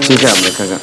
接下来我们来看看，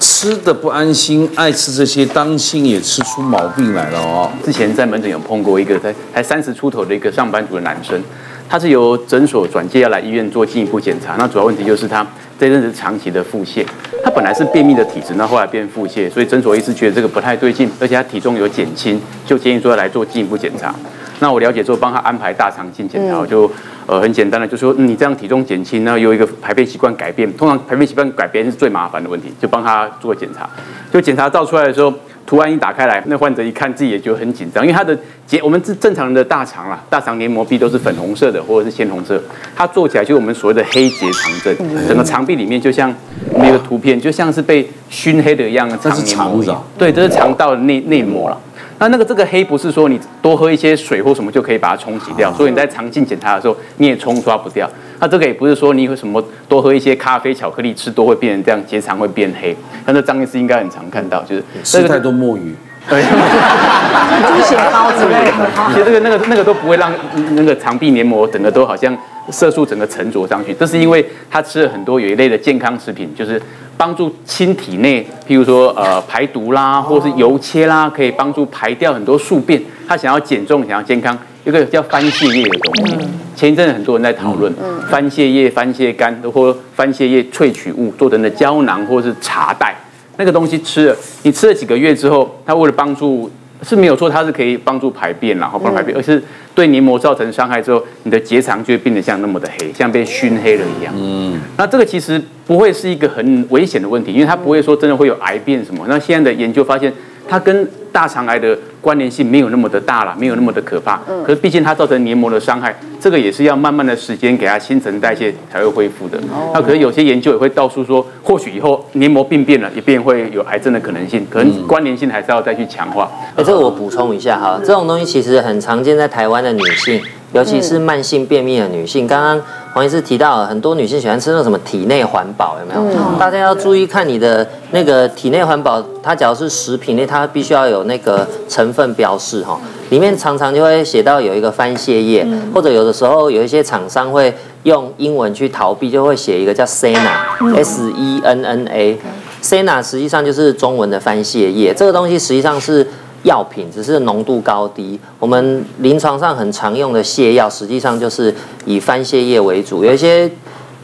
吃的不安心，爱吃这些，当心也吃出毛病来了哦。之前在门诊有碰过一个才才三十出头的一个上班族的男生，他是由诊所转介要来医院做进一步检查。那主要问题就是他这阵子长期的腹泻，他本来是便秘的体质，那后来变腹泻，所以诊所医师觉得这个不太对劲，而且他体重有减轻，就建议说要来做进一步检查。那我了解之后，帮他安排大肠镜检查，我就呃很简单的就说，嗯你这样体重减轻，那有一个排便习惯改变，通常排便习惯改变是最麻烦的问题，就帮他做检查。就检查照出来的时候，图案一打开来，那患者一看自己也觉得很紧张，因为他的结我们正正常人的大肠啦，大肠黏膜壁都是粉红色的或者是鲜红色，它做起来就是我们所谓的黑结肠症，整个肠壁里面就像我们有个图片，就像是被熏黑的一样的肠是肠子啊，对，这是肠道的内内膜了。那那个这个黑不是说你多喝一些水或什么就可以把它冲洗掉，所以你在肠镜检查的时候你也冲刷不掉。那这个也不是说你有什么多喝一些咖啡、巧克力吃多会变成这样，结肠会变黑。但是张医师应该很常看到，就是吃太多墨鱼，对，猪血糕之类的。其实这个那个那个都不会让那个肠壁黏膜整个都好像色素整个沉着上去，这是因为他吃了很多有一类的健康食品，就是帮助清体内，譬如说呃排毒啦，或是油切啦，可以帮助排掉很多宿便。他想要减重，想要健康，有个叫番泻叶的东西，前一阵子很多人在讨论番泻叶、番泻干或番泻叶萃取物做成的胶囊或是茶袋。那个东西吃了，你吃了几个月之后，它为了帮助是没有错，它是可以帮助排便然后帮助排便，而是对黏膜造成伤害之后，你的结肠就会变得像那么的黑，像被熏黑了一样。嗯，那这个其实不会是一个很危险的问题，因为它不会说真的会有癌变什么。那现在的研究发现，它跟大肠癌的关联性没有那么的大了，没有那么的可怕。可是毕竟它造成黏膜的伤害，这个也是要慢慢的时间给它新陈代谢才会恢复的。那可是有些研究也会告诉说，或许以后黏膜病变了，也便会有癌症的可能性，可能关联性还是要再去强化。哎，这个我补充一下哈，这种东西其实很常见在台湾的女性，尤其是慢性便秘的女性。刚刚黄医师提到，很多女性喜欢吃那种什么体内环保，有没有？大家要注意看你的那个体内环保，它只要是食品类，它必须要有那个成分标示哈，里面常常就会写到有一个番泻叶，或者有的时候有一些厂商会用英文去逃避，就会写一个叫 Senna，S E N N A。Senna 实际上就是中文的番泻叶，这个东西实际上是药品，只是浓度高低。我们临床上很常用的泻药，实际上就是以番泻叶为主。有一些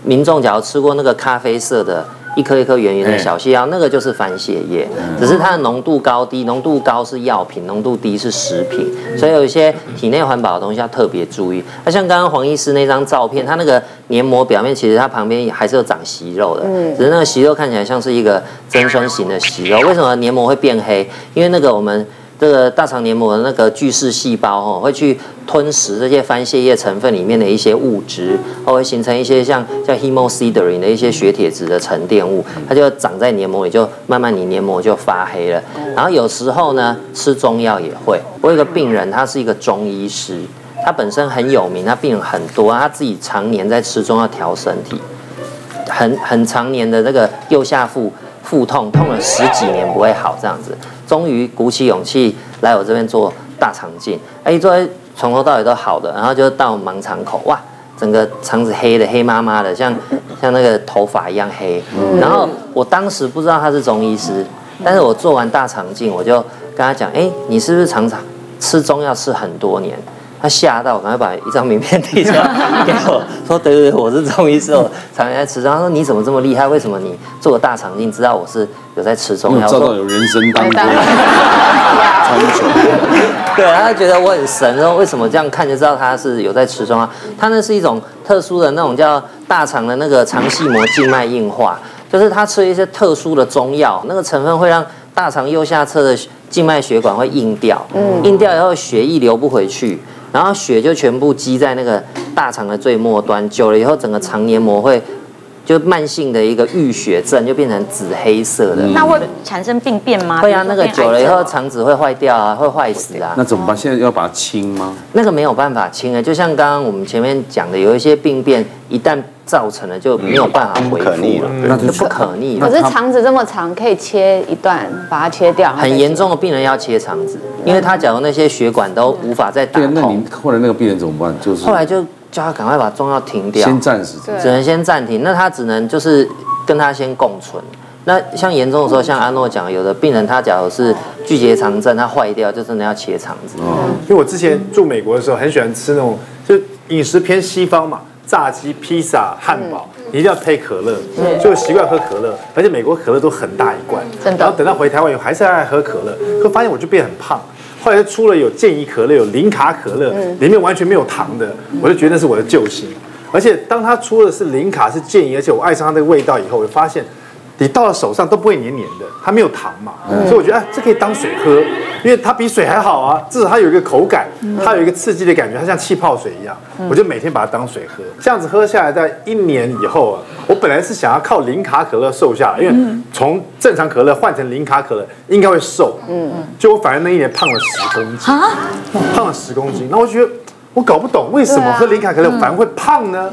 民众假如吃过那个咖啡色的。一颗一颗圆圆的小泻药，那个就是番泻叶，只是它的浓度高低，浓度高是药品，浓度低是食品，所以有一些体内环保的东西要特别注意。那像刚刚黄医师那张照片，它那个黏膜表面其实它旁边还是有长息肉的，只是那个息肉看起来像是一个增生型的息肉。为什么黏膜会变黑？因为那个我们这个大肠黏膜的那个巨噬细胞哦，会去吞食这些番泻叶成分里面的一些物质，它会形成一些像像 hemosiderin 的一些血铁质的沉淀物，它就长在黏膜里，就慢慢你黏膜就发黑了。然后有时候呢，吃中药也会。我有个病人，他是一个中医师，他本身很有名，他病人很多，他自己常年在吃中药调身体，很很常年的这个右下腹腹痛，痛了十几年不会好，这样子，终于鼓起勇气来我这边做大肠镜，哎，做从头到尾都好的，然后就到盲肠口，哇，整个肠子黑的黑麻麻的，像像那个头发一样黑。然后我当时不知道他是中医师，但是我做完大肠镜，我就跟他讲，哎，你是不是常常吃中药吃很多年？他吓到，赶快把一张名片递出来给我，说：“对对对，我是中医师，我常年在吃中药。”他说：“你怎么这么厉害？为什么你做个大肠镜知道我是有在吃中药？”我到有人生当中 对，他觉得我很神，然后为什么这样看就知道他是有在吃中药？他那是一种特殊的那种叫大肠的那个肠系膜静脉硬化，就是他吃一些特殊的中药，那个成分会让大肠右下侧的静脉血管会硬掉，嗯，硬掉以后血液流不回去，然后血就全部积在那个大肠的最末端，久了以后整个肠黏膜会。就慢性的一个淤血症，就变成紫黑色的。那会产生病变吗？会啊，那个久了以后肠子会坏掉啊，会坏死啊。那怎么办？现在要把它清吗？那个没有办法清啊，就像刚刚我们前面讲的，有一些病变一旦造成了就没有办法恢复了，那就就不可逆了。可是肠子这么长，可以切一段把它切掉。很严重的病人要切肠子，因为他假如那些血管都无法再打对，那通你，后来那个病人怎么办？就是后来就叫他赶快把中药停掉，先暂时，只能先暂停。那他只能就是跟他先共存。那像严重的时候，像阿诺讲，有的病人他假如是巨结肠症，他坏掉，就真的要切肠子。因为我之前住美国的时候，很喜欢吃那种就饮食偏西方嘛，炸鸡、披萨、汉堡，你一定要配可乐，就习惯喝可乐，而且美国可乐都很大一罐，然后等到回台湾以后，还是爱喝可乐，会发现我就变很胖。后来就出了有健怡可乐，有零卡可乐，里面完全没有糖的，我就觉得那是我的救星。而且当它出的是零卡是健怡，而且我爱上它那个味道以后，我就发现你到了手上都不会黏黏的，它没有糖嘛，所以我觉得哎，这可以当水喝，因为它比水还好啊，至少它有一个口感，它有一个刺激的感觉，它像气泡水一样，我就每天把它当水喝，这样子喝下来，在一年以后啊，我本来是想要靠零卡可乐瘦下来，因为从正常可乐换成零卡可乐应该会瘦，嗯嗯，就我反而那一年胖了十公斤，胖了十公斤，然后我觉得我搞不懂为什么喝零卡可乐反而会胖呢？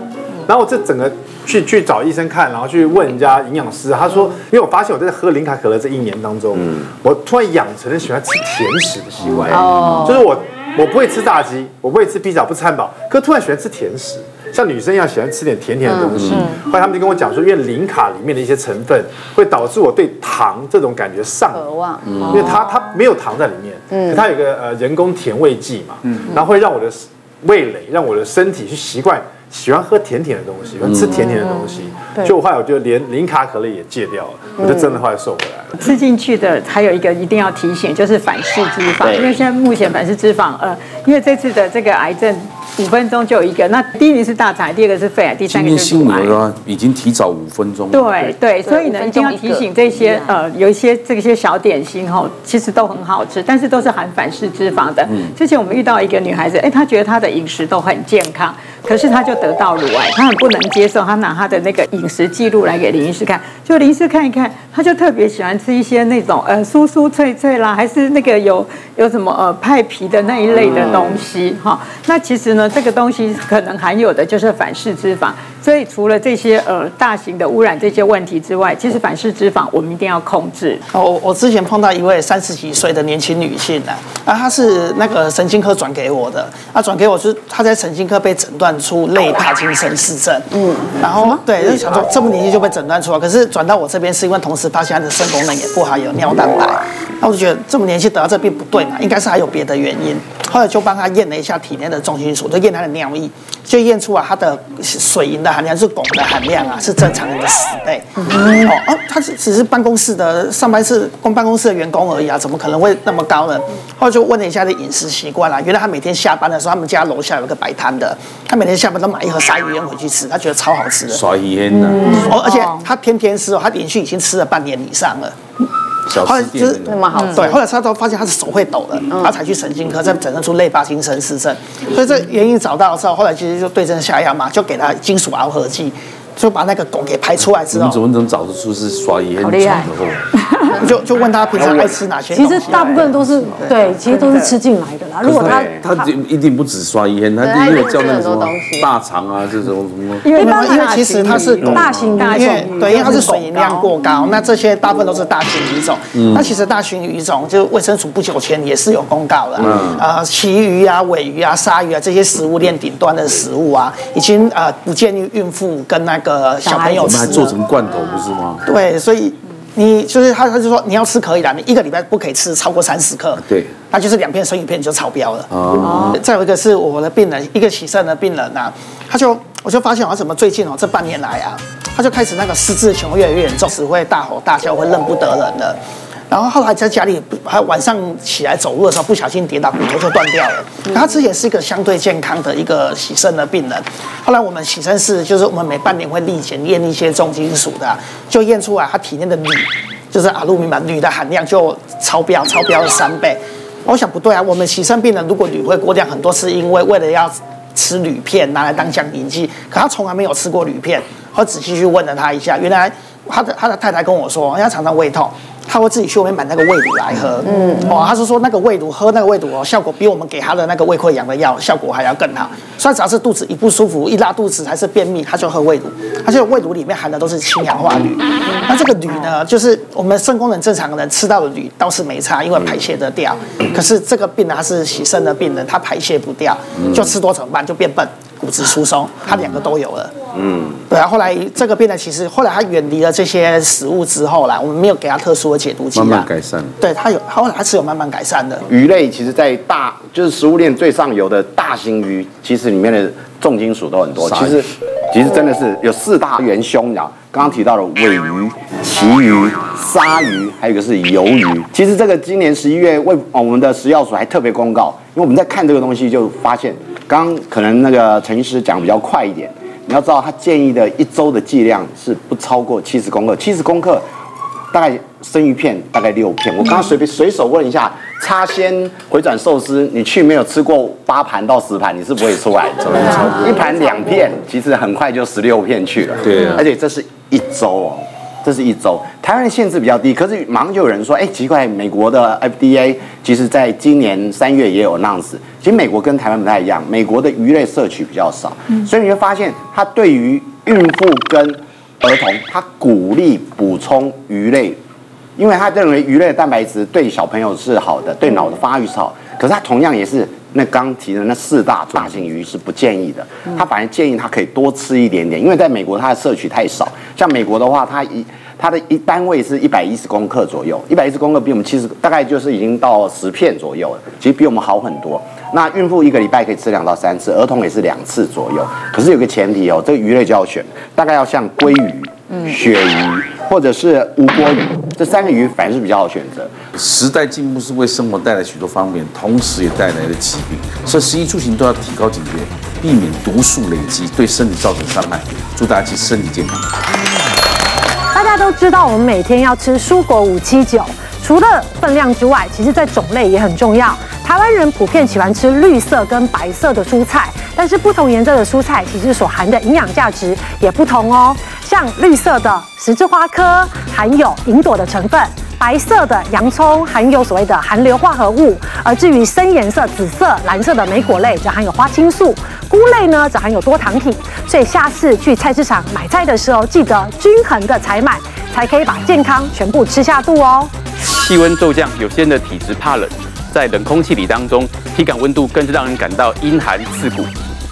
然后我这整个去去找医生看，然后去问人家营养师，他说，因为我发现我在喝零卡可乐这一年当中，我突然养成了喜欢吃甜食的习惯，就是我我不会吃炸鸡，我不会吃披萨，不吃汉堡，可突然喜欢吃甜食。像女生一样喜欢吃点甜甜的东西，后来他们就跟我讲说，因为零卡里面的一些成分会导致我对糖这种感觉上瘾渴望，因为它它没有糖在里面，可它有一个呃人工甜味剂嘛，然后会让我的味蕾，让我的身体去习惯喜欢喝甜甜的东西，喜欢吃甜甜的东西。就后来我就连零卡可乐也戒掉了，我就真的后来瘦回来了。吃进去的还有一个一定要提醒，就是反式脂肪，因为现在目前反式脂肪，呃，因为这次的这个癌症五分钟就有一个，那第一名是大肠癌，第二个是肺癌，第三个就是心癌新闻。说已经提早五分钟了。对对，所以呢，一定要提醒这些呃，有一些这些小点心哈，其实都很好吃，但是都是含反式脂肪的。之前我们遇到一个女孩子，哎，她觉得她的饮食都很健康，可是他就得到乳癌，他很不能接受，他拿他的那个饮食记录来给林医师看，就林医师看一看，他就特别喜欢吃一些那种呃酥酥脆脆啦，还是那个有 有什么呃派皮的那一类的东西哈、那其实呢，这个东西可能含有的就是反式脂肪，所以除了这些呃大型的污染这些问题之外，其实反式脂肪我们一定要控制。哦，我我之前碰到一位三十几岁的年轻女性啊，啊，她是那个神经科转给我的，啊，转给我就是她在神经科被诊断出类帕金森氏症，嗯，然后对，就想说这么年轻就被诊断出来，可是转到我这边是因为同时发现她的肾功能也不好，有尿蛋白，那我就觉得这么年轻得到这病不对嘛，应该是还有别的原因，后来就帮她验了一下体内的重金属，就验她的尿液，就验出啊它的水银的含量是汞的含量啊，是正常人的十倍，哦哦，她是只是办公室的上班室公办公室的员工而已啊，怎么可能会那么高呢？后来就问了一下他的饮食习惯啦，原来他每天下班的时候，他们家楼下有个摆摊的，他每天下班都买一盒鲨鱼烟回去吃，他觉得超好吃的。刷烟呢，哦，而且他天天吃哦，他连续已经吃了半年以上了。小后来吃就是店那个。那么好吃，对，后来他都发现他是手会抖的，他才去神经科，再诊断出类巴金森氏症。所以这原因找到之后，后来其实就对症下药嘛，就给他金属螯合剂，就把那个汞给排出来之后你们怎，么能找得出是刷烟闯好厉害的祸？就就问他平常爱吃哪些。其实大部分都是对，其实都是吃进来的啦。如果他他他一定不止刷烟，他对一定有叫那个什么多东西大肠啊这种什么。因为因为因为其实它是大型大因为对，因为它是水银量过高，那这些大部分都是大型鱼种。那其实大型鱼种，就卫生署不久前也是有公告的，啊，旗鱼啊、尾鱼啊、鲨鱼啊这些食物链顶端的食物啊，已经呃不建议孕妇跟那个小朋友吃我们还做。成罐头不是吗？对，所以你就是他，他就说你要吃可以啦，你一个礼拜不可以吃超过三十克。对，那就是两片生鱼片就超标了。哦，再有一个是我的病人，一个洗肾的病人啊，他就我就发现好像怎么最近哦这半年来啊，他就开始那个失智情况越来越严重，只会大吼大叫，会认不得人了。然后后来在家里，还晚上起来走路的时候不小心跌倒，骨头就断掉了。他之前是一个相对健康的一个洗肾的病人，后来我们洗肾室就是我们每半年会例检验一些重金属的，就验出来他体内的铝，就是阿鲁米嘛，铝的含量就超标，超标了三倍。我想不对啊，我们洗肾病人如果铝会过量，很多是因为为了要吃铝片拿来当降凝剂，可他从来没有吃过铝片。我仔细去问了他一下，原来他的他的太太跟我说，他常常胃痛。他会自己去外面买那个胃乳来喝，嗯，哦，他是说那个胃乳喝那个胃乳哦，效果比我们给他的那个胃溃疡的药效果还要更好。所以只要是肚子一不舒服、一拉肚子还是便秘，他就喝胃乳，而且胃乳里面含的都是氢氧化铝。那这个铝呢，就是我们肾功能正常的人吃到的铝倒是没差，因为排泄得掉。可是这个病人他是洗肾的病人，他排泄不掉，就吃多怎么办？就变笨。骨质疏松，它两个都有了。嗯，对啊。后来这个病人其实后来他远离了这些食物之后啦，我们没有给他特殊的解毒剂啊，慢慢改善。对他有后来他是有慢慢改善的。鱼类其实，在大就是食物链最上游的大型鱼，其实里面的重金属都很多。其实其实真的是有四大元凶的。刚刚提到了尾鱼、旗鱼、鲨鱼，还有一个是鱿鱼。其实这个今年十一月，为我们的食药署还特别公告，因为我们在看这个东西，就发现，刚刚可能那个陈医师讲比较快一点，你要知道他建议的一周的剂量是不超过七十公克，七十公克大概生鱼片大概六片。我刚刚随便随手问一下，叉鲜回转寿司，你去没有吃过八盘到十盘，你是不会出来的。一盘两片，其实很快就十六片去了。对啊而且这是一周哦，这是一周。台湾的限制比较低，可是马上就有人说，哎，奇怪，美国的 FDA 其实在今年三月也有 announce，其实美国跟台湾不太一样，美国的鱼类摄取比较少，所以你会发现它对于孕妇跟儿童，它鼓励补充鱼类因为他认为鱼类的蛋白质对小朋友是好的，对脑的发育是好。可是它同样也是那刚提的那四大大型鱼是不建议的，他反而建议他可以多吃一点点，因为在美国它的摄取太少。像美国的话，它一它的一单位是一百一十公克左右，一百一十公克比我们七十大概就是已经到十片左右了，其实比我们好很多。那孕妇一个礼拜可以吃两到三次，儿童也是两次左右。可是有个前提哦，这个鱼类就要选，大概要像鲑鱼、鳕鱼或者是无锅鱼这三个鱼，反而是比较好选择。时代进步是为生活带来许多方便，同时也带来了疾病，所以食衣住行都要提高警觉，避免毒素累积对身体造成伤害。祝大家身体健康。大家都知道，我们每天要吃蔬果五七九，除了分量之外，其实在种类也很重要。台湾人普遍喜欢吃绿色跟白色的蔬菜，但是不同颜色的蔬菜其实所含的营养价值也不同哦。像绿色的十字花科含有银朵的成分。白色的洋葱含有所谓的含硫化合物，而至于深颜色紫色、蓝色的莓果类则含有花青素，菇类呢则含有多糖体。所以下次去菜市场买菜的时候，记得均衡的采买，才可以把健康全部吃下肚哦。气温骤降，有些人的体质怕冷，在冷空气里当中，体感温度更是让人感到阴寒刺骨。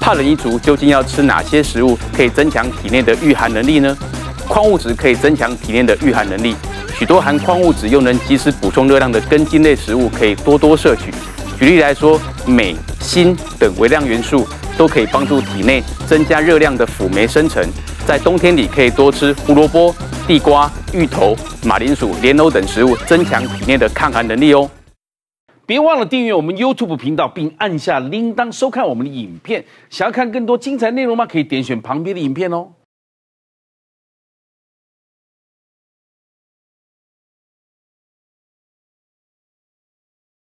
怕冷一族究竟要吃哪些食物可以增强体内的御寒能力呢？矿物质可以增强体内的御寒能力，许多含矿物质又能及时补充热量的根茎类食物可以多多摄取。举例来说，镁、锌等微量元素都可以帮助体内增加热量的辅酶生成。在冬天里可以多吃胡萝卜、地瓜、芋头、马铃薯、莲藕等食物，增强体内的抗寒能力哦。别忘了订阅我们 YouTube 频道，并按下铃铛收看我们的影片。想要看更多精彩内容吗？可以点选旁边的影片哦。